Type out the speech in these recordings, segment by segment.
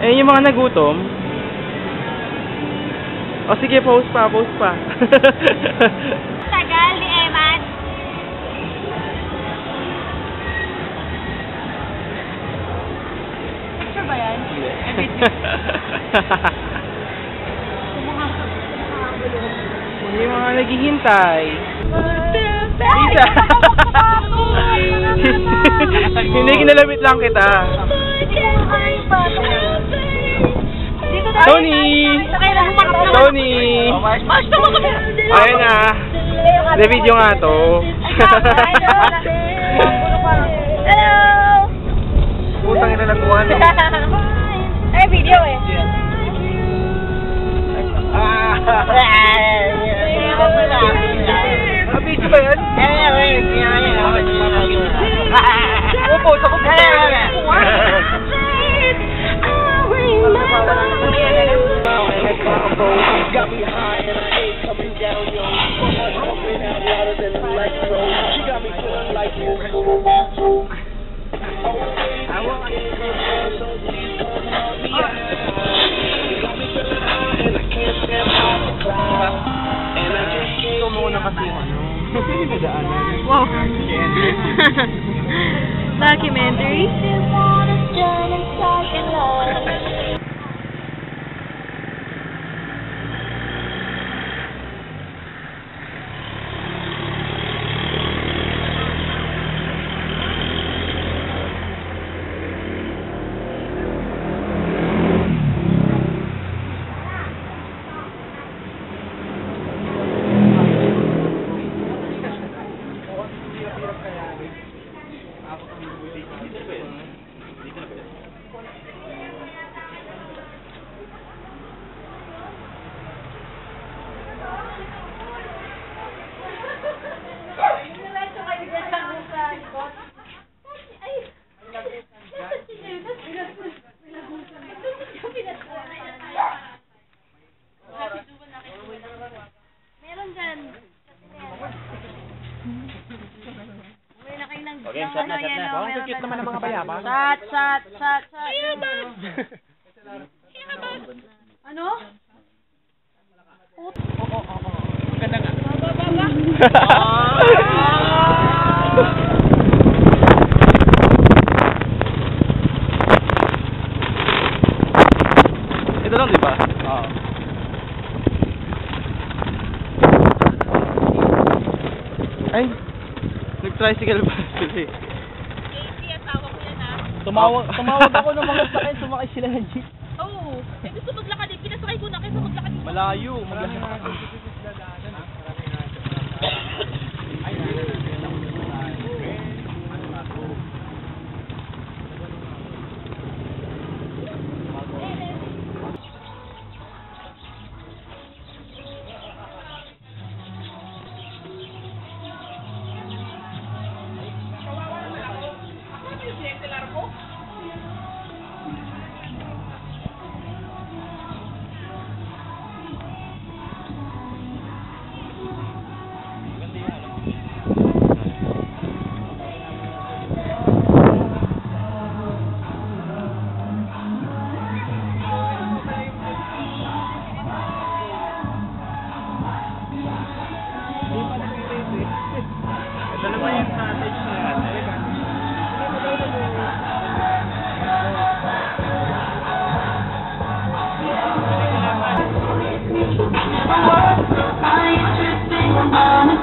Eh, yung mga nagutom. O sige, post pa, post pa. Tagal ni Eman. Picture ba yan? yung mga naghihintay. Tita! Hindi, kinalabit lang kita. Tony! Tony! Basta mo kami! Ayun na. Hindi, video nga to. Hello! Putang ina nagkuha no. Ay, video eh. Ah, video ba yan? Opo, sa kupo. Got me high and I ain't coming down, yo. Documentary? Shot na, shot na. Yan, oh, Oh, meron cute ka naman na. ng mga bayabas. Shot, shot, shot, shot. Ano? Ganda nga. Baba, baba. Ito lang, di ba? Oo. Ay, nag-tricycle ba sila eh? Tumawag, tumawag ako ng mga sakit, sumakay sila ng jeep. Oo. Eh, gusto maglakad eh. Pinasakay ko na kaysa maglakad. Malayo, maglakad.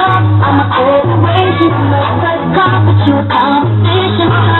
I'm afraid the way you look like competition.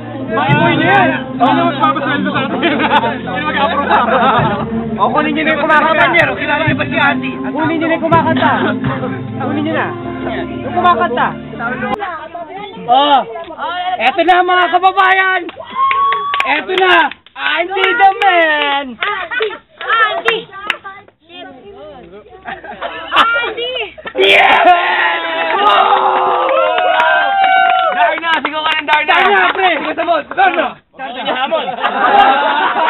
Makiboy niya yan! Hindi na magpapasweldo sa atin. Hindi na mag-approve sa. O, kunin niyo na yung kumakanta. Kapanyero, kilala niyo ba si Andy? Kunin niyo na yung kumakanta. Kunin niyo na. Yung kumakanta. Oh, eto na mga kababayan. Eto na. Andy the man. Andy! Andy! Andy! Yeah, Tartamon! Tartamon! Tartamon!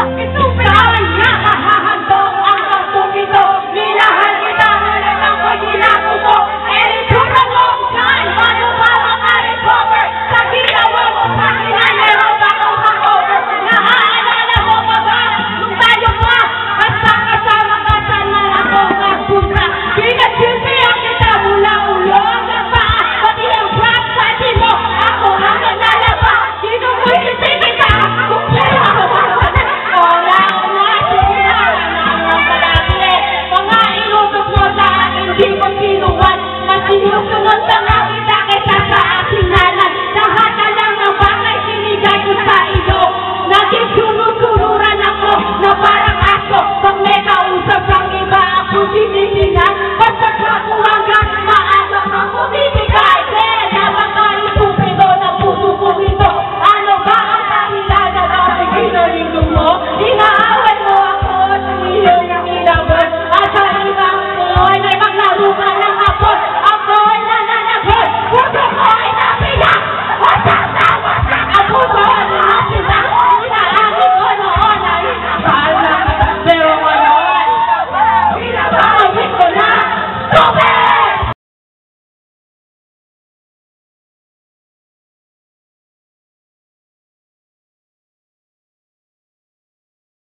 Ito!